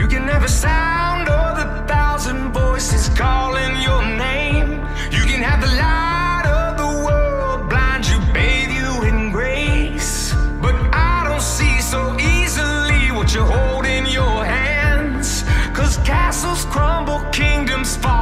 You can have a sound all the thousand voices calling your name. You can have the light of the world blind you, bathe you in grace. But I don't see so easily what you hold in your hands. Cause castles crumble, kingdoms fall.